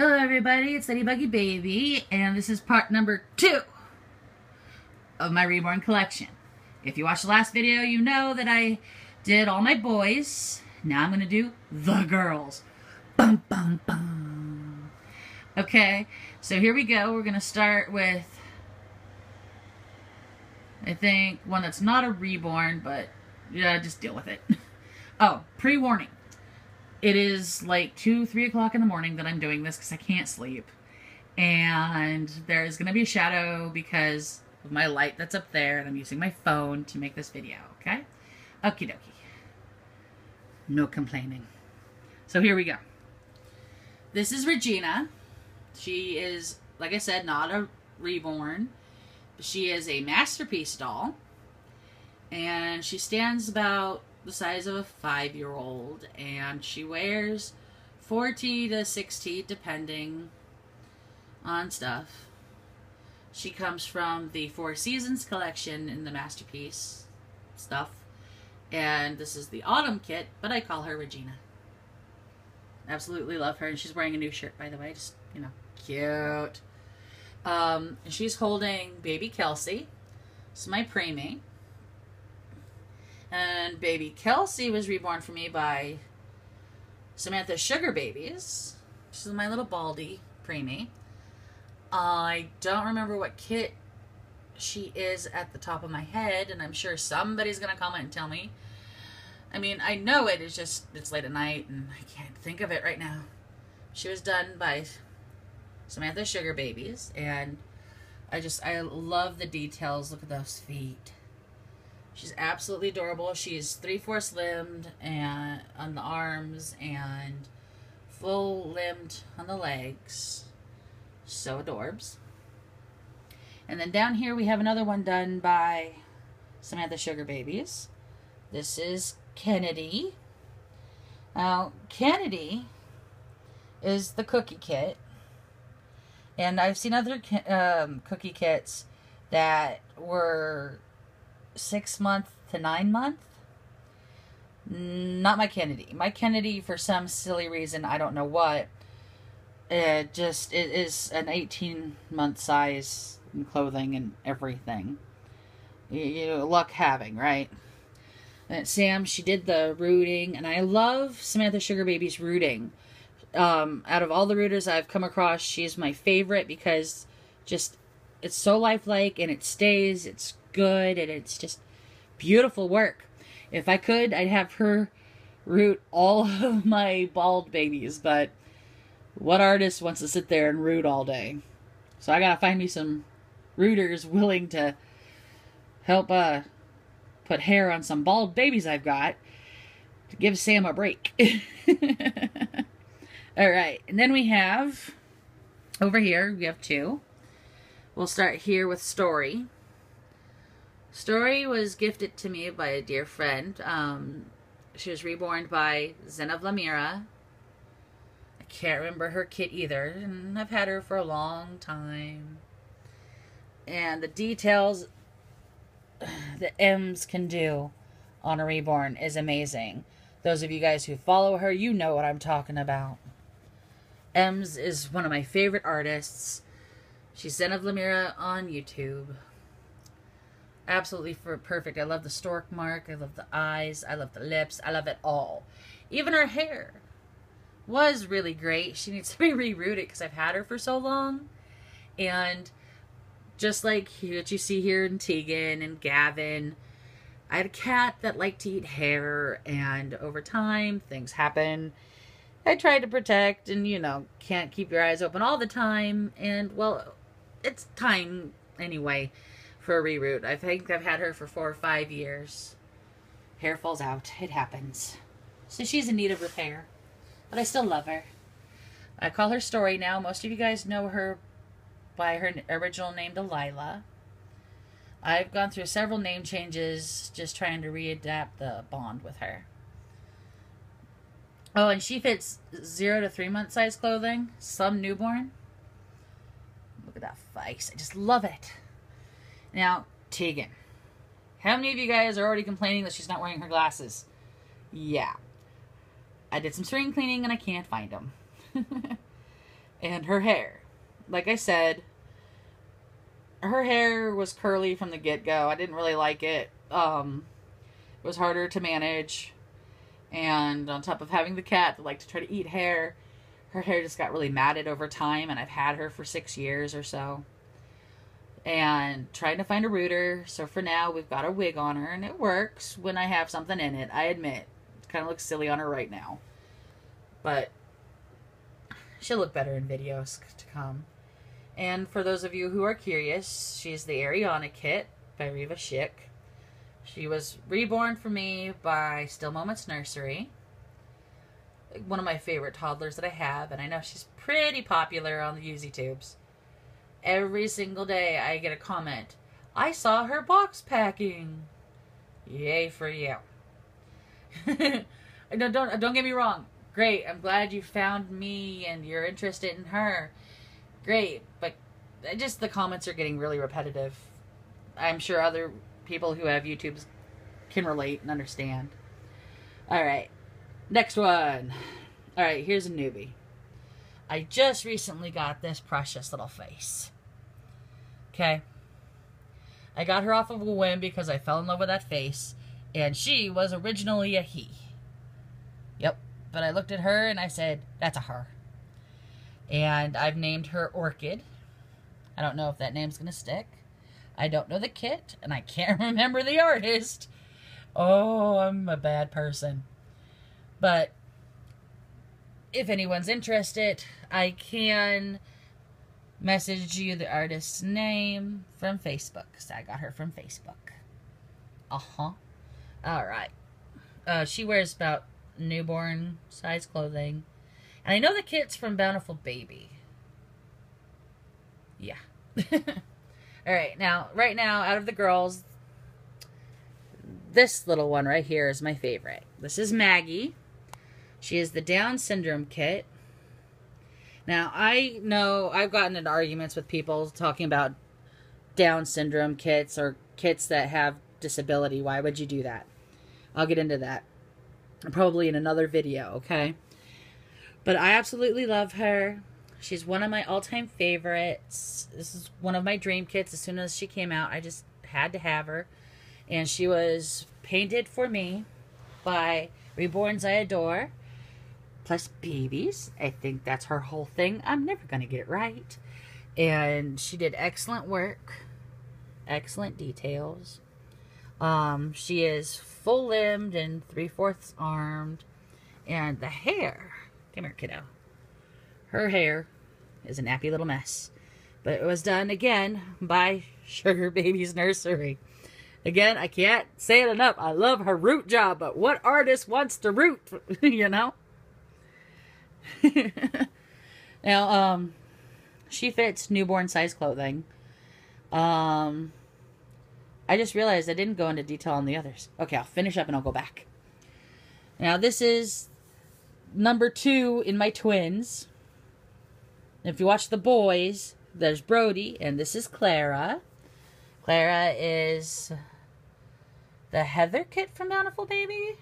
Hello everybody, it's Ladiebuggiebabie, and this is part number two of my Reborn collection. If you watched the last video, you know that I did all my boys. Now I'm going to do the girls. Bum, bum, bum. Okay, so here we go. We're going to start with, I think, one that's not a Reborn, but yeah, just deal with it. Oh, pre-warning it is like 2, 3 o'clock in the morning that I'm doing this because I can't sleep. And there's going to be a shadow because of my light that's up there, and I'm using my phone to make this video, okay? Okie dokie. No complaining. So here we go. This is Regina. She is, like I said, not a reborn. She is a masterpiece doll. And she stands about the size of a five year old, and she wears 40 to 60 depending on stuff. She comes from the Four Seasons collection in the Masterpiece stuff, and this is the autumn kit, but I call her Regina. Absolutely love her, and she's wearing a new shirt, by the way, just, you know, cute. Um, she's holding baby Kelsey. It's my preemie. And baby Kelsey was reborn for me by Samantha Sugar Babies. She's my little baldy preemie. I don't remember what kit she is at the top of my head, and I'm sure somebody's going to comment and tell me. I mean, I know it. it is just, it's late at night, and I can't think of it right now. She was done by Samantha Sugar Babies, and I just, I love the details. Look at those feet. She's absolutely adorable. She's three-fourths limbed and on the arms and full limbed on the legs. So adorbs. And then down here we have another one done by Samantha Sugar Babies. This is Kenadie. Now, Kenadie is the cookie kit. And I've seen other um, cookie kits that were six month to nine month. Not my Kenadie. My Kenadie, for some silly reason, I don't know what, it just it is an 18 month size in clothing and everything. You, you luck having, right? And Sam, she did the rooting, and I love Samantha Sugar Baby's rooting. Um, out of all the rooters I've come across, she's my favorite because just it's so lifelike and it stays. It's good and it's just beautiful work. If I could, I'd have her root all of my bald babies, but what artist wants to sit there and root all day? So I gotta find me some rooters willing to help uh put hair on some bald babies I've got to give Sam a break. all right, and then we have over here we have two. We'll start here with Stori. Stori was gifted to me by a dear friend. Um, she was reborn by Zena Vlamira. I can't remember her kit either, and I've had her for a long time. And the details that Ems can do on a reborn is amazing. Those of you guys who follow her, you know what I'm talking about. Ems is one of my favorite artists. She's Zena Vlamira on YouTube absolutely for perfect. I love the stork mark. I love the eyes. I love the lips. I love it all. Even her hair was really great. She needs to be rerouted because I've had her for so long. And just like what you see here in Teagan and Gavin, I had a cat that liked to eat hair. And over time, things happen. I tried to protect and, you know, can't keep your eyes open all the time. And, well, it's time anyway for a reroot. I think I've had her for four or five years. Hair falls out. It happens. So she's in need of repair. But I still love her. I call her Stori now. Most of you guys know her by her original name, Delilah. I've gone through several name changes just trying to readapt the bond with her. Oh, and she fits zero to three month size clothing. Some newborn. Face. I just love it. Now, Teagan. How many of you guys are already complaining that she's not wearing her glasses? Yeah. I did some spring cleaning and I can't find them. And her hair. Like I said, her hair was curly from the get go. I didn't really like it. Um, it was harder to manage. And on top of having the cat that liked to try to eat hair, her hair just got really matted over time. And I've had her for six years or so. And trying to find a rooter. So for now, we've got a wig on her, and it works when I have something in it. I admit. It kind of looks silly on her right now. But she'll look better in videos to come. And for those of you who are curious, she's the Ariana kit by Reva Schick. She was reborn for me by Still Moments Nursery. One of my favorite toddlers that I have, and I know she's pretty popular on the Yuzi tubes. Every single day I get a comment. I saw her box packing. Yay for you. no, don't don't get me wrong. Great. I'm glad you found me and you're interested in her great, but just the comments are getting really repetitive. I'm sure other people who have YouTubes can relate and understand. All right, next one. All right, here's a newbie. I just recently got this precious little face. Okay. I got her off of a whim because I fell in love with that face, and she was originally a he. Yep, but I looked at her and I said, that's a her. And I've named her Orchid. I don't know if that name's going to stick. I don't know the kit, and I can't remember the artist. Oh, I'm a bad person. But if anyone's interested, I can message you the artist's name from Facebook. Because I got her from Facebook. Uh-huh. All right. Uh, she wears about newborn size clothing. And I know the kit's from Bountiful Baby. Yeah. All right, now, right now, out of the girls, this little one right here is my favorite. This is Maggie. She is the Down syndrome kit. Now, I know I've gotten into arguments with people talking about Down syndrome kits or kits that have disability. Why would you do that? I'll get into that probably in another video, okay? But I absolutely love her. She's one of my all-time favorites. This is one of my dream kits. As soon as she came out, I just had to have her. And she was painted for me by Reborns I Adore. Plus babies. I think that's her whole thing. I'm never going to get it right. And she did excellent work. Excellent details. Um, she is full-limbed and three-fourths armed. And the hair Come here, kiddo. Her hair is a nappy little mess. But it was done again by Sugar Baby's Nursery. Again, I can't say it enough. I love her root job, but what artist wants to root, you know? now, um, she fits newborn size clothing. Um, I just realized I didn't go into detail on the others. Okay, I'll finish up and I'll go back. Now, this is number two in my twins. If you watch The Boys, there's Brody, and this is Clara. Clara is the Heather kit from Bountiful Baby.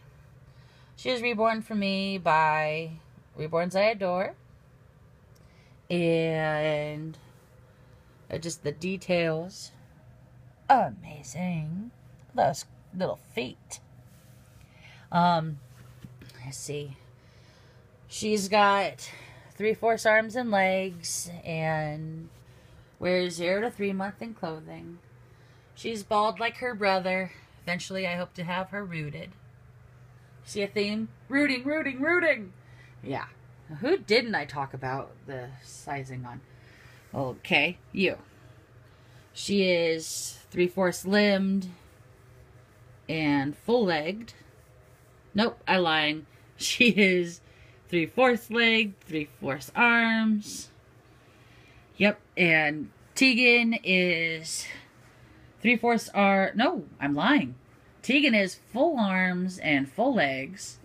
She was reborn for me by Reborns I Adore. And just the details. Amazing. Those little feet. Um, let's see. She's got three-fourths arms and legs and wears zero to three month in clothing. She's bald like her brother. Eventually, I hope to have her rooted. See a theme? Rooting, rooting, rooting! Yeah. Who didn't I talk about the sizing on? Okay, you. She is three-fourths limbed and full-legged. Nope, I lying. She is three fourths leg, three fourths arms. Yep, and Teagan is three fourths are no, I'm lying. Teagan is full arms and full legs.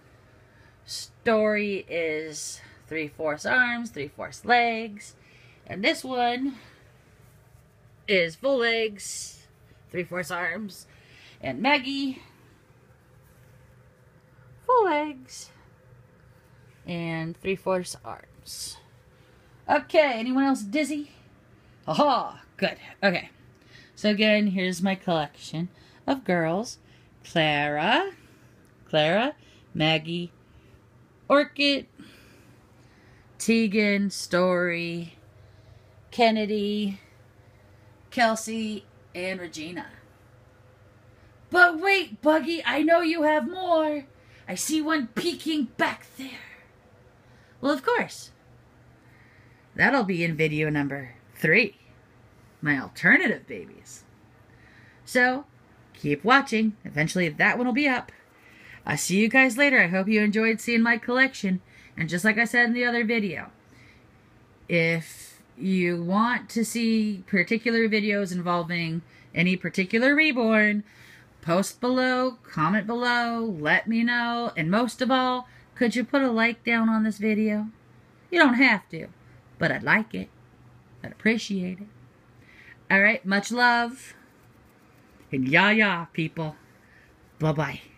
Stori is three fourths arms, three fourths legs. And this one is full legs, three fourths arms. And Maggie, full legs, and three-fourths arms. Okay, anyone else dizzy? Aha, good. Okay. So again, here's my collection of girls. Clara, Clara, Maggie, Orchid, Teagan, Stori, Kenadie, Kelsey, and Regina. But wait, Buggy, I know you have more. I see one peeking back there. Well, of course. That'll be in video number three. My alternative babies. So, keep watching. Eventually that one will be up. I'll see you guys later. I hope you enjoyed seeing my collection. And just like I said in the other video, if you want to see particular videos involving any particular reborn, post below, comment below, let me know. And most of all, could you put a like down on this video? You don't have to, but I'd like it. I'd appreciate it. All right, much love. And yah yah, people. Bye bye.